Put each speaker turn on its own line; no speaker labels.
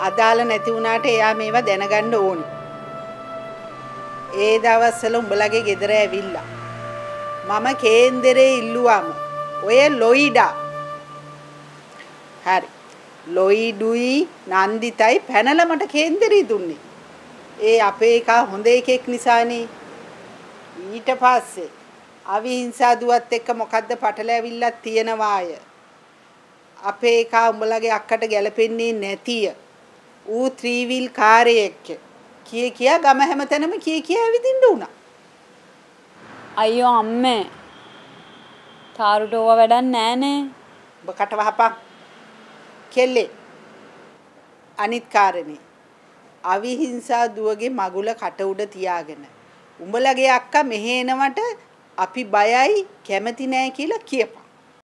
අදාළ නැති වුණාට එයා මේවා දැනගන්න ඕනි. ඒ දවස්වල උඹලගේ ගෙදර ඇවිල්ලා. මම කේන්දරේ ඉල්ලුවාම ඔය ලොයිඩා. හරි. ලොයිඩුයි නන්දිතයි පැනලා මට කේන්දරේ දුන්නේ. ඒ අපේ එකා හොඳ එකෙක් නිසානේ. ඊට පස්සේ අවිහිංසා දුවත් එක්ක මොකද්ද පටලැවිල්ලක් තියනවාය. අපේ එකා උඹලගේ අක්කට ගැලපෙන්නේ නැතිය. ඌ ත්‍රීවිල් කාරයෙක්. කිය කියා ගම හැමතැනම කිය කියා ඇවිදින්න උනා.
අයියෝ අම්මේ. තාරුට ඕවා වැඩක් නෑනේ.
ඔබ කට වහපන්. කෙල්ලේ. අනිත් කාරණේ. අවිහිංසා දුවගේ මගුල කට උඩ තියාගෙන උඹලගේ අක්කා මෙහෙ එනවට අපි බයයි කැමති නෑ කියලා කියපන්.